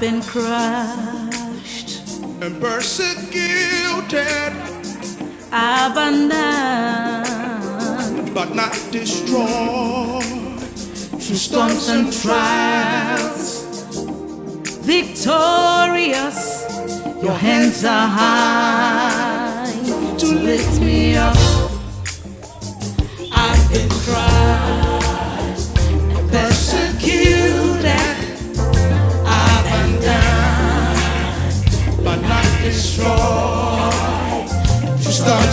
been crushed and persecuted, abandoned but not destroyed. through storms and trials. Victorious, your hands are high to lift me up.